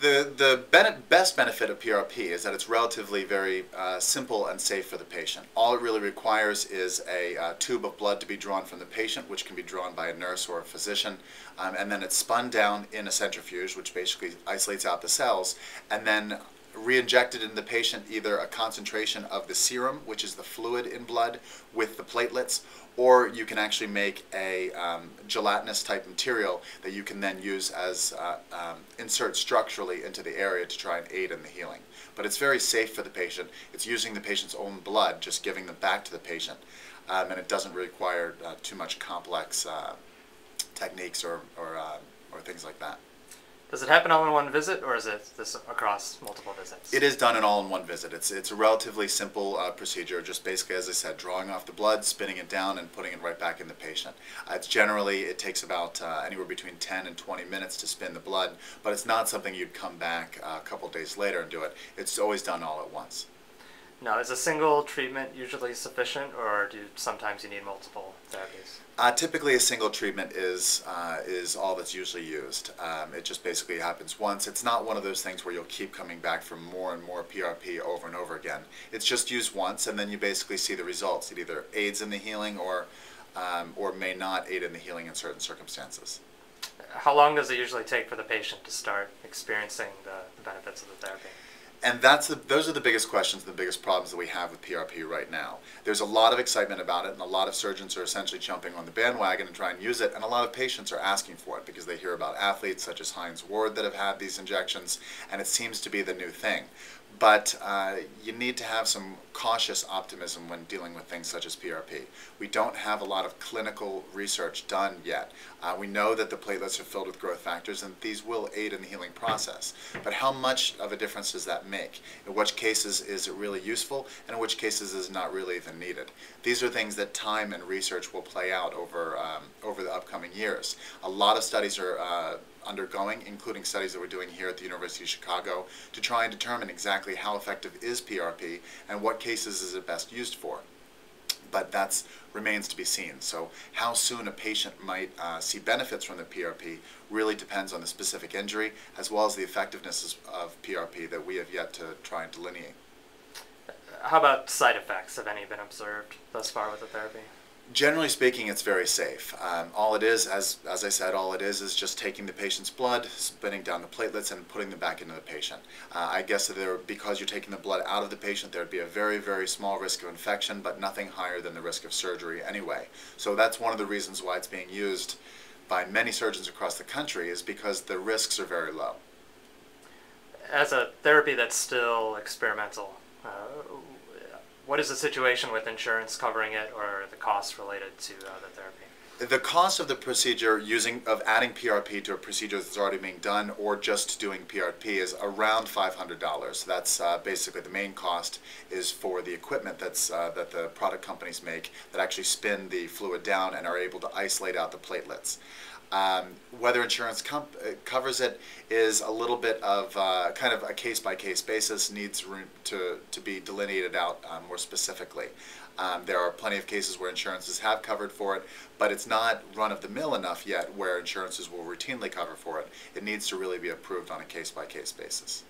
The, the best benefit of PRP is that it's relatively very uh, simple and safe for the patient. All it really requires is a uh, tube of blood to be drawn from the patient, which can be drawn by a nurse or a physician, um, and then it's spun down in a centrifuge, which basically isolates out the cells, and then re-injected in the patient either a concentration of the serum, which is the fluid in blood, with the platelets, or you can actually make a um, gelatinous type material that you can then use as uh, um, insert structurally into the area to try and aid in the healing. But it's very safe for the patient. It's using the patient's own blood, just giving them back to the patient, um, and it doesn't require uh, too much complex uh, techniques or, or, uh, or things like that. Does it happen all in one visit, or is it this across multiple visits? It is done in all in one visit. It's it's a relatively simple uh, procedure. Just basically, as I said, drawing off the blood, spinning it down, and putting it right back in the patient. Uh, it's generally it takes about uh, anywhere between 10 and 20 minutes to spin the blood, but it's not something you'd come back uh, a couple days later and do it. It's always done all at once. Now, is a single treatment usually sufficient, or do sometimes you need multiple therapies? Uh, typically, a single treatment is uh, is all that's usually used. Um, it just basically happens once. It's not one of those things where you'll keep coming back for more and more PRP over and over again. It's just used once, and then you basically see the results. It either aids in the healing or um, or may not aid in the healing in certain circumstances. How long does it usually take for the patient to start experiencing the, the benefits of the therapy? And that's the, those are the biggest questions, the biggest problems that we have with PRP right now. There's a lot of excitement about it, and a lot of surgeons are essentially jumping on the bandwagon and trying to use it, and a lot of patients are asking for it because they hear about athletes such as Hines Ward that have had these injections, and it seems to be the new thing. But uh, you need to have some cautious optimism when dealing with things such as PRP. We don't have a lot of clinical research done yet. Uh, we know that the platelets are filled with growth factors and these will aid in the healing process. But how much of a difference does that make? In which cases is it really useful and in which cases is not really even needed? These are things that time and research will play out over, um, over the upcoming years. A lot of studies are uh, undergoing, including studies that we're doing here at the University of Chicago, to try and determine exactly how effective is PRP and what cases is it best used for. But that remains to be seen. So how soon a patient might uh, see benefits from the PRP really depends on the specific injury as well as the effectiveness of PRP that we have yet to try and delineate. How about side effects? Have any been observed thus far with the therapy? Generally speaking, it's very safe. Um, all it is, as, as I said, all it is is just taking the patient's blood, spinning down the platelets, and putting them back into the patient. Uh, I guess there, because you're taking the blood out of the patient, there would be a very, very small risk of infection, but nothing higher than the risk of surgery anyway. So that's one of the reasons why it's being used by many surgeons across the country is because the risks are very low. As a therapy that's still experimental, uh, what is the situation with insurance covering it or the costs related to uh, the therapy? The cost of the procedure using of adding PRP to a procedure that's already being done or just doing PRP is around $500. That's uh, basically the main cost is for the equipment that's uh, that the product companies make that actually spin the fluid down and are able to isolate out the platelets. Um, whether insurance uh, covers it is a little bit of uh, kind of a case by case basis, needs to, to be delineated out um, more specifically. Um, there are plenty of cases where insurances have covered for it, but it's not run of the mill enough yet where insurances will routinely cover for it. It needs to really be approved on a case by case basis.